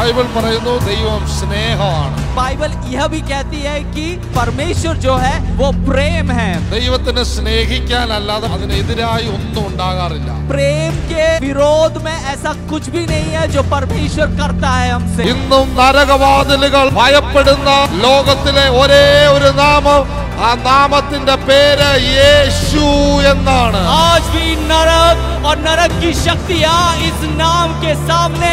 Bible പറയുന്നു ദൈവം സ്നേഹമാണ് बाइबल यह भी कहती है कि परमेश्वर जो है वो प्रेम है ദൈവത്തിന് സ്നേഹിക്കാനല്ലാതെ അതിനെതിരായി ഒന്നും ഉണ്ടാകാറില്ല प्रेम के विरोध में ऐसा कुछ भी नहीं है जो परमेश्वर करता है हमसे ഇന്നും നരകവാതിലുകൾ ഭയപ്പെടുന്ന ലോകത്തിലെ ഒരേ ഒരു നാമം ആ നാമത്തിന്റെ പേര് യേശു എന്നാണ് आज भी नरक और नरक की शक्तियां इस नाम के सामने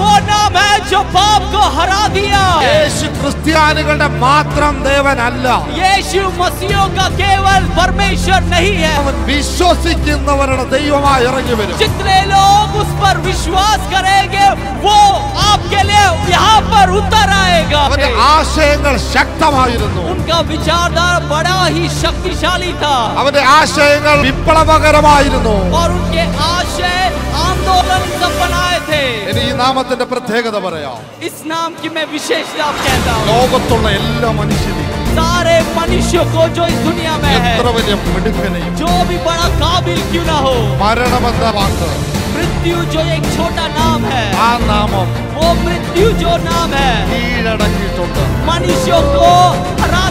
वो नाम है जो पाप को हरा दिया യേശു ക്രിസ്ത്യാനികളുടെ മാത്രം ദേവനല്ല यीशु मसीहों का केवल परमेश्वर नहीं है അവൻ വിശ്വസിക്കുന്നവരുടെ ദൈവമായി ഇറങ്ങി വരും जितने लोग उस पर विश्वास करेंगे वो आपके लिए यहाँ पर उतर आएगा അവന്റെ ആശയങ്ങൾ ശക്തമായിരുന്നു उनका विचारधारा बड़ा ही शक्तिशाली था അവന്റെ ആശയങ്ങൾ വിപ്ലവകരമായിരുന്നു और उनके आशय नाम प्रत्येक इस नाम की मैं विशेष लाभ कहता हूँ। लोक मनुष्य सारे मनुष्य को जो इस दुनिया में है जो भी बड़ा काबिल क्यों ना हो मरण मृत्यु जो एक छोटा नाम है आ नाम वो मृत्यु जो नाम है मनुष्यों को हरा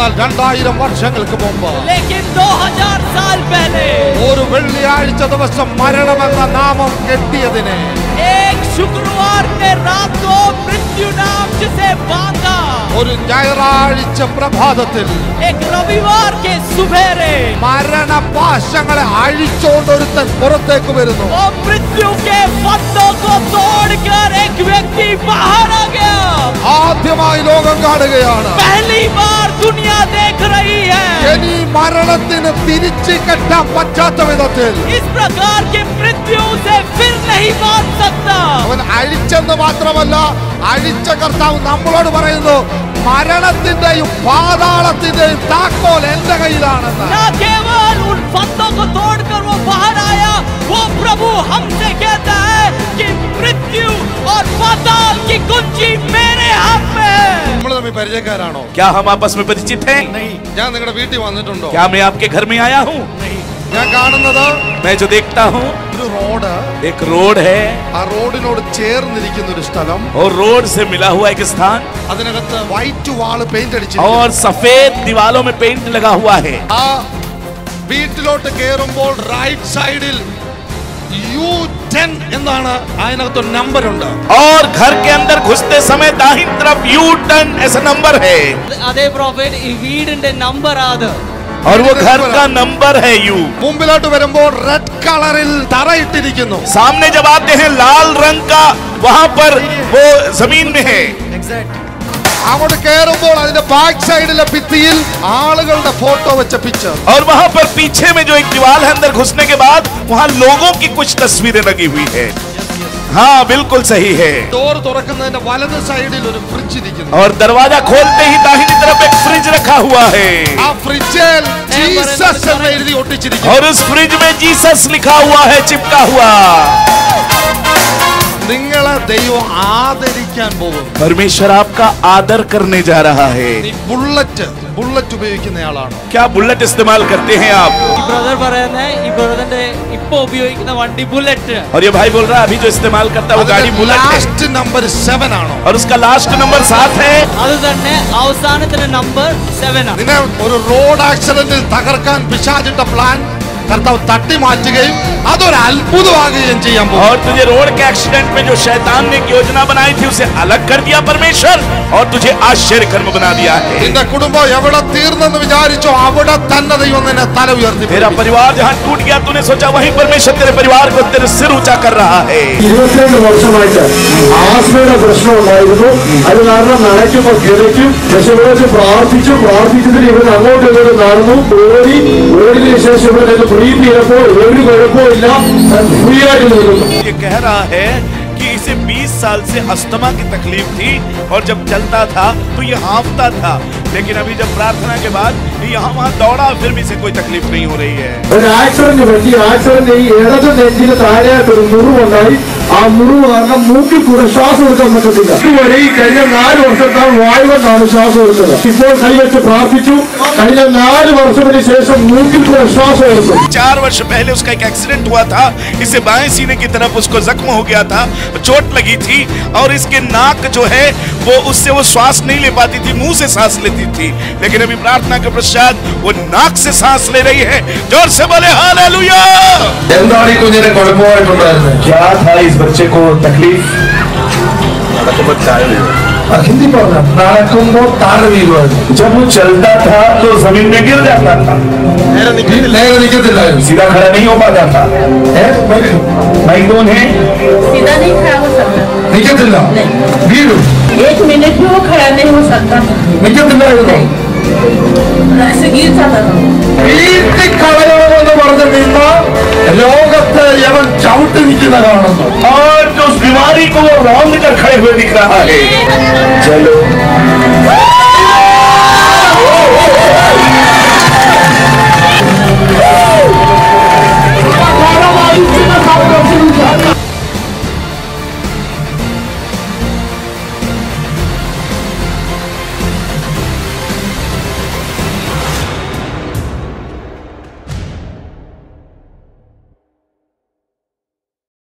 എന്നാൽ രണ്ടായിരം വർഷങ്ങൾക്ക് മുമ്പ് ഒരു വെള്ളിയാഴ്ച ദിവസം മരണമെന്ന നാമം കെട്ടിയതിനെ ഒരു ഞായറാഴ്ച പ്രഭാതത്തിൽ മരണപാശങ്ങളെ അഴിച്ചോണ്ട് പുറത്തേക്ക് വരുന്നു. ആദ്യമായി ലോകം കാണുകയാണ്. दुनिया देख रही है ഇനി മരണത്തിന് തിരിച്ചു കെട്ടാൻ പറ്റാത്ത വിധത്തിൽ इस प्रकार की मृत्यु से फिर नहीं बांध सकता അവൻ അഴിച്ചെന്ന് മാത്രമല്ല അഴിച്ച കർത്താവ് നമ്മളോട് പറയുന്നു മരണത്തിന്റെയും പാതാളത്തിന്റെയും താക്കോൽ എന്റെ കയ്യിലാണെന്ന് न केवल उन बंधों को तोड़कर वो बाहर आया वो प्रभु हमसे कहता है कि मृत्यु और पाताल की कुंजी मेरे हाथ में है നമ്മൾ തമ്മിൽ പരിചയക്കാരാണോ क्या हम आपस में परिचित हैं ഞാൻ നിങ്ങളുടെ വീട്ടിൽ വന്നിട്ടുണ്ടോ क्या मैं आपके घर में आया हूँ ഞാൻ കാണുന്നത് मैं जो देखता हूँ ഒരു റോഡ് एक रोड है ആ റോഡിനോട് ചേർന്നിരിക്കുന്ന ഒരു സ്ഥലം और रोड से मिला हुआ एक स्थान അതിനകത്ത് വൈറ്റ് വാള് പെയിന്റ് അടിച്ചു और सफेद दीवालों में पेंट लगा हुआ है ആ വീട്ടിലോട്ട് കയറുമ്പോൾ റൈറ്റ് സൈഡിൽ യു ടെൻ എന്നാണ് അതിനകത്ത് നമ്പർ ഉണ്ട് और घर के अंदर घुसते समय दाहिनी तरफ यू टर्न ऐसा नंबर है അതേ പ്രോഫിറ്റ് ഈ വീടിന്റെ നമ്പർ അത് और वो घर का नंबर है यू മുമ്പിലോട്ട് വരുമ്പോൾ റെഡ് കളറിൽ തറയിട്ടിരിക്കുന്നു सामने जब आते हैं लाल रंग का वहां पर वो जमीन में है അങ്ങോട്ട് കയറുമ്പോൾ അതിന്റെ ബാക്ക് സൈഡിലെ ഭിത്തിയിൽ ആളുകളുടെ ഫോട്ടോ വെച്ച പിക്ചർ और वहां पर पीछे में जो एक दीवार है अंदर घुसने के बाद वहां लोगों की कुछ तस्वीरें लगी हुई है हाँ बिल्कुल सही है ഡോർ തുറക്കുന്നതിന്റെ വലത് സൈഡിൽ ഒരു ഫ്രിഡ്ജ് ഇരിക്കുന്നു और दरवाजा खोलते ही दाहिनी तरफ एक फ्रिज रखा हुआ है ആ ഫ്രിഡ്ജിൽ ജീസസ് എന്ന് എഴുതി ഒട്ടിച്ചിരിക്കുന്നു और उस फ्रिज में जीसस लिखा हुआ है चिपका हुआ നിങ്ങളെ ദൈവം ആദരിക്കാൻ പോകും परमेश्वर आपका आदर करने जा रहा है നീ ബുള്ളറ്റ് ബുള്ളറ്റ് ഉപയോഗിക്കുന്നയാളാണ് क्या बुलेट इस्तेमाल करते हैं आप ഈ ബ്രദർ പറയുന്നത് ഈ ബ്രദറിന്റെ ഇപ്പൊ ഉപയോഗിക്കുന്ന വണ്ടി ബുള്ളറ്റ് और ये भाई बोल रहा है अभी जो इस्तेमाल करता है वो गाड़ी बुलेट है ലാസ്റ്റ് നമ്പർ സെവൻ ആണോ और उसका लास्ट नंबर सात है അത് തന്നെ അവസാനത്തിന്റെ നമ്പർ സെവൻ ആണ് നിന്നെ ഒരു റോഡ് ആക്സിഡന്റിൽ തകർക്കാൻ പിശാചിട്ട പ്ലാൻ കർത്താവ് തട്ടി മാറ്റുകയും അതൊരു അത്ഭുതമാകുകയും ചെയ്യാൻ പോകും और तुझे रोड के एक्सीडेंट में जो शैतान ने एक योजना बनाई थी उसे अलग कर दिया परमेश्वर और तुझे आश्चर्य कर्म बना दिया है നിന്റെ കുടുംബം എവിടെ തീർന്നെന്ന് വിചാരിച്ചോ അവിടെ തന്നെ ദൈവം നിന്നെ തല ഉയർത്തി तेरा परिवार जहाँ टूट गया तूने सोचा वहीं परमेश्वर तेरे परिवार को तेरे सिर ऊंचा कर रहा है ഇരുപത്തിരണ്ട് വർഷമായിട്ട് ആസ്മയുടെ പ്രശ്നം ഉണ്ടായിരുന്നു അത് കാരണം നനയ്ക്കുമ്പോൾ കിടയ്ക്കും പക്ഷെ ഇവിടെ വെച്ച് പ്രാർത്ഥിച്ചു പ്രാർത്ഥിച്ചതിന് ഇവൻ അങ്ങോട്ട് ഇങ്ങോട്ട് നടന്നു ഓടി ഓടിയതിനു ശേഷം ഇവിടെ നിന്ന് ബ്രീത്ത് ചെയ്തപ്പോൾ ഒരു ये कह रहा है कि इसे साल से अस्थमा की तकलीफ थी और जब चलता था तो ये हाँफता था लेकिन अभी जब प्रार्थना के बाद ये यहाँ वहाँ दौड़ा फिर भी इसे कोई तकलीफ नहीं हो रही है ഒരു ആക്സിഡന്റ് പറ്റി ആക്സിഡന്റ് ഈ ഇടത് നെഞ്ചിന് താഴെയായിട്ട് ഒരു മുറിവുണ്ടായി ആ മുറിവ് കാരണം മൂക്കിൽ കൂടെ ശ്വാസം എടുക്കാൻ പറ്റത്തില്ല ഇതുവരെ ഈ കഴിഞ്ഞ നാല് വർഷത്താൽ വായുവെന്നാണ് ശ്വാസം എടുത്തത് ഇപ്പോൾ കൈവച്ച് പ്രാർത്ഥിച്ചു കഴിഞ്ഞ നാല് വർഷത്തിന് ശേഷം മൂക്കിൽ കൂടെ ശ്വാസം എടുത്തു चार वर्ष पहले उसका एक एक्सीडेंट हुआ था इसे बाएं सीने की तरफ उसको जख्म हो गया था चोट लगी थी थी और इसके नाक जो है वो उससे वो श्वास नहीं ले पाती थी मुँह से सांस लेती थी। लेकिन अभी प्रार्थना के पश्चात वो नाक से सांस ले रही है। ज़ोर से बोले हालेलुया! क्या था इस बच्चे को तकलीफ़? ആ, ഹിന്ദി പറഞ്ഞ നടക്കുമ്പോൾ താഴെ വീഴുമായിരുന്നു जब वो चलता था तो जमीन में गिर जाता था നേരെ നിൽക്കത്തില്ലായിരുന്നു सीधा खड़ा नहीं हो पाता था ഏ, വരും. भाई कौन है सीधा नहीं खड़ा हो सकता നിൽക്കത്തില്ല വീഴും एक मिनट भी वो खड़ा नहीं हो सकता നിൽക്കത്തില്ലായിരുന്നു ऐसे गिर जाता था വീട്ടിക്കളയണമെന്ന് പറഞ്ഞ് നിന്ന ലോകത്ത് യവൻ ചവിട്ടി നിൽക്കുന്ന കാണുന്നു और जो उस बीमारी को वो रौंद कर खड़े हुए दिख रहा है। चलो।